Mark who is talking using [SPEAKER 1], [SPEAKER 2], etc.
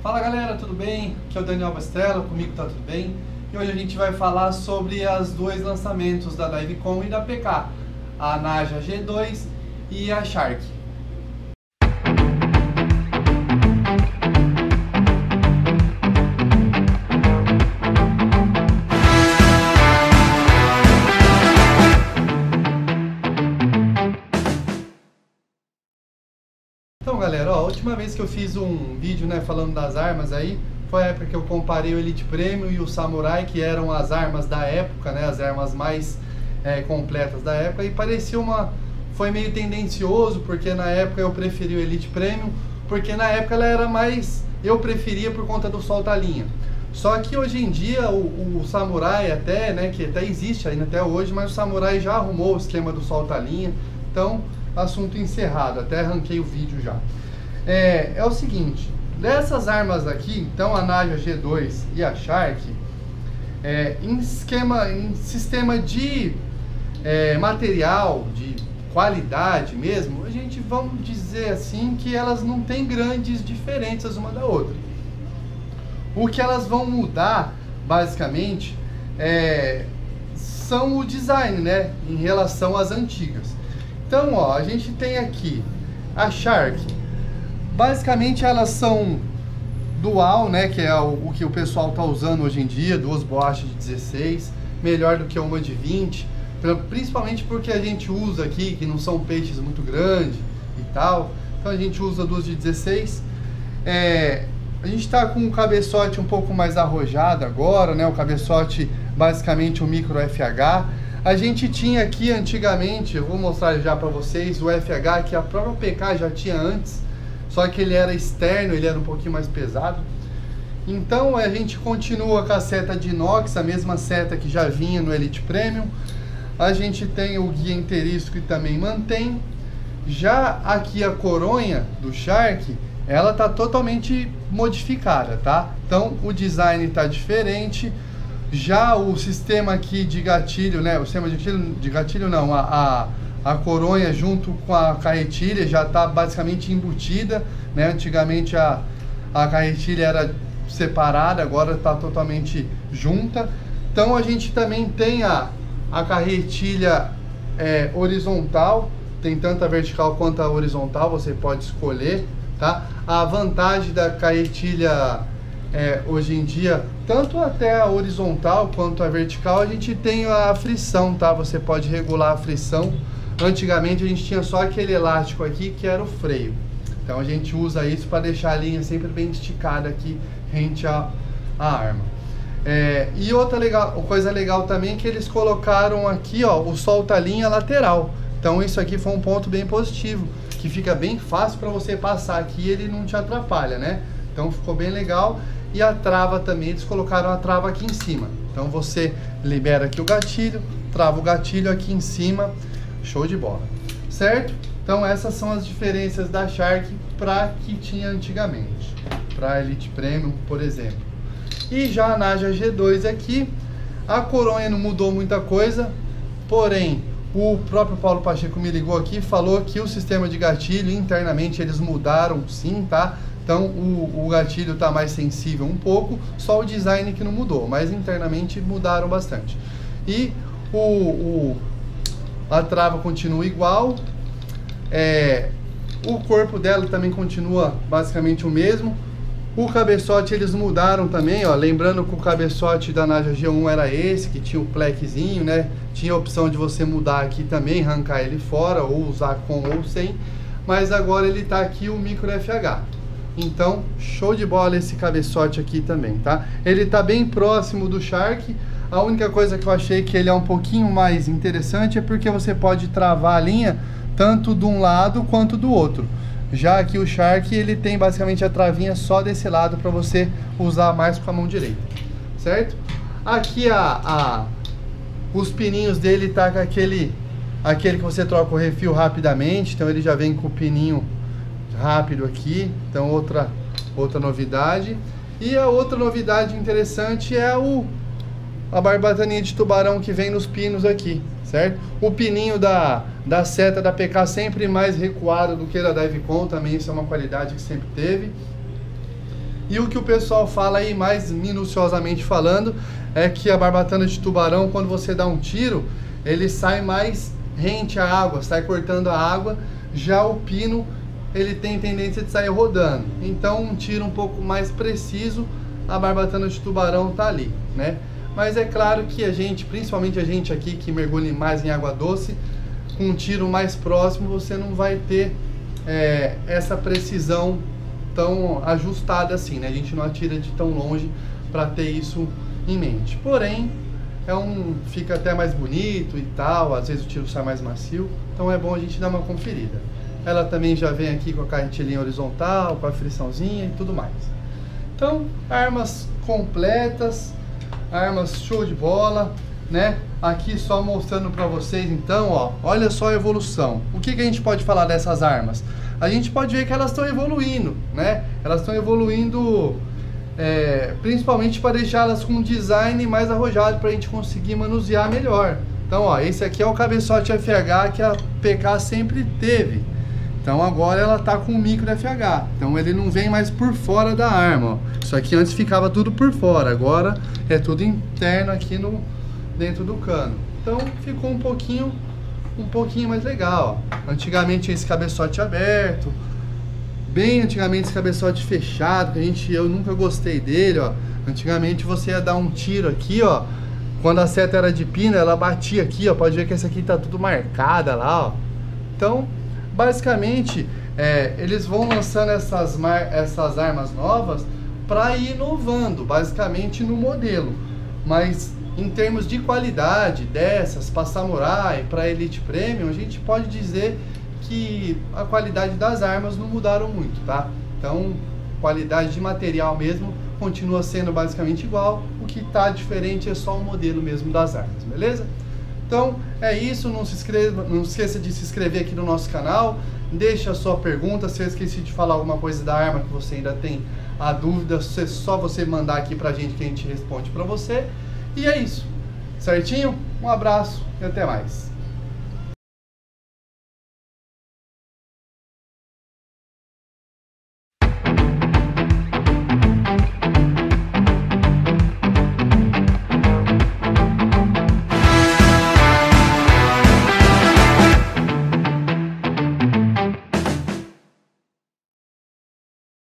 [SPEAKER 1] Fala galera, tudo bem? Aqui é o Daniel Bastella, comigo tá tudo bem? E hoje a gente vai falar sobre os dois lançamentos da Divecom e da PK, a Naja G2 e a Shark. Última vez que eu fiz um vídeo né, falando das armas aí, foi a época que eu comparei o Elite Premium e o Samurai, que eram as armas da época, né, as armas mais é, completas da época, e parecia uma... foi meio tendencioso, porque na época eu preferi o Elite Premium, porque na época ela era mais... eu preferia por conta do solta-linha. Só que hoje em dia o, o, Samurai até, né, que até existe ainda até hoje, mas o Samurai já arrumou o esquema do solta-linha, então assunto encerrado, até arranquei o vídeo já. É, é o seguinte, dessas armas aqui, então a Naja G2 e a Shark, é, em, esquema, em sistema de é, material, de qualidade mesmo, a gente vamos dizer assim que elas não têm grandes diferenças uma da outra. O que elas vão mudar, basicamente, é, são o design, né, em relação às antigas. Então, ó, a gente tem aqui a Shark. Basicamente elas são dual, né, que é o, o que o pessoal está usando hoje em dia, duas borrachas de 16, melhor do que uma de 20, principalmente porque a gente usa aqui, que não são peixes muito grandes e tal, então a gente usa duas de 16. É, a gente está com o cabeçote um pouco mais arrojado agora, né, o cabeçote basicamente o micro FH, a gente tinha aqui antigamente, eu vou mostrar já para vocês, o FH que a própria PK já tinha antes, só que ele era externo, ele era um pouquinho mais pesado. Então a gente continua com a seta de inox, a mesma seta que já vinha no Elite Premium. A gente tem o guia inteiriço que também mantém. Já aqui a coronha do Shark, ela está totalmente modificada, tá? Então o design está diferente. Já o sistema aqui de gatilho, né? O sistema de gatilho, de gatilho não, a, a, a coronha junto com a carretilha já está basicamente embutida, né? Antigamente a, a carretilha era separada, agora está totalmente junta. Então a gente também tem a, a carretilha é, horizontal, tem tanto a vertical quanto a horizontal, você pode escolher, tá? A vantagem da carretilha é, hoje em dia, tanto até a horizontal quanto a vertical, a gente tem a frição, tá? Você pode regular a frição. Antigamente a gente tinha só aquele elástico aqui que era o freio. Então a gente usa isso para deixar a linha sempre bem esticada aqui rente à, arma. É, e outra legal, coisa legal também é que eles colocaram aqui ó, o solta-linha lateral. Então isso aqui foi um ponto bem positivo, que fica bem fácil para você passar aqui e ele não te atrapalha, né? Então ficou bem legal. E a trava também, eles colocaram a trava aqui em cima. Então você libera aqui o gatilho, trava o gatilho aqui em cima, show de bola. Certo? Então essas são as diferenças da Shark para que tinha antigamente, para Elite Premium, por exemplo. E já a Naja G2 aqui, a coronha não mudou muita coisa, porém o próprio Paulo Pacheco me ligou aqui falou que o sistema de gatilho internamente eles mudaram sim, tá? Então o, o gatilho está mais sensível um pouco, só o design que não mudou, mas internamente mudaram bastante. E o, o a trava continua igual, é, o corpo dela também continua basicamente o mesmo. O cabeçote eles mudaram também, ó, lembrando que o cabeçote da Naja G1 era esse, que tinha o plequezinho, né? Tinha a opção de você mudar aqui também, arrancar ele fora, ou usar com ou sem. Mas agora ele está aqui o micro FH. Então, show de bola esse cabeçote aqui também, tá? Ele tá bem próximo do Shark. A única coisa que eu achei que ele é um pouquinho mais interessante é porque você pode travar a linha tanto de um lado quanto do outro. Já que o Shark, ele tem basicamente a travinha só desse lado para você usar mais com a mão direita, certo? Aqui a, a, os pininhos dele tá com aquele, aquele que você troca o refil rapidamente, então ele já vem com o pininho rápido aqui, então outra, outra novidade. E a outra novidade interessante é o, a barbataninha de tubarão que vem nos pinos aqui, certo? O pininho da, da seta da PK sempre mais recuado do que da Divecon, também isso é uma qualidade que sempre teve. E o que o pessoal fala aí, mais minuciosamente falando, é que a barbatana de tubarão, quando você dá um tiro, ele sai mais rente à água, sai cortando a água. Já o pino, ele tem tendência de sair rodando. Então, um tiro um pouco mais preciso, a barbatana de tubarão tá ali, né? Mas é claro que a gente, principalmente a gente aqui que mergulha mais em água doce, com um tiro mais próximo você não vai ter é, essa precisão tão ajustada assim, né? A gente não atira de tão longe para ter isso em mente. Porém, é um fica até mais bonito e tal, às vezes o tiro sai mais macio, então é bom a gente dar uma conferida. Ela também já vem aqui com a carretilhinha horizontal, com a friçãozinha e tudo mais. Então, armas completas, armas show de bola, né? Aqui só mostrando para vocês então, ó, olha só a evolução. O que, que a gente pode falar dessas armas? A gente pode ver que elas estão evoluindo, né? Elas estão evoluindo é, principalmente para deixá-las com um design mais arrojado para a gente conseguir manusear melhor. Então, ó, esse aqui é o cabeçote FH que a PK sempre teve. Então agora ela tá com o micro FH. Então ele não vem mais por fora da arma. Ó. Isso aqui antes ficava tudo por fora. Agora é tudo interno aqui no dentro do cano. Então ficou um pouquinho um pouquinho mais legal. Ó. Antigamente esse cabeçote aberto. Bem antigamente esse cabeçote fechado, que a gente eu nunca gostei dele, ó. Antigamente você ia dar um tiro aqui, ó. Quando a seta era de pino, ela batia aqui, ó. Pode ver que essa aqui tá tudo marcada lá, ó. Então, basicamente, é, eles vão lançando essas, essas armas novas para ir inovando, basicamente no modelo. Mas em termos de qualidade dessas, para Samurai, para Elite Premium, a gente pode dizer que a qualidade das armas não mudaram muito, tá? Então, qualidade de material mesmo continua sendo basicamente igual, o que está diferente é só o modelo mesmo das armas, beleza? Então é isso, não se, inscreva, não esqueça de se inscrever aqui no nosso canal, deixa a sua pergunta, se eu esqueci de falar alguma coisa da arma que você ainda tem a dúvida, é só você mandar aqui pra gente que a gente responde pra você. E é isso, certinho? Um abraço e até mais.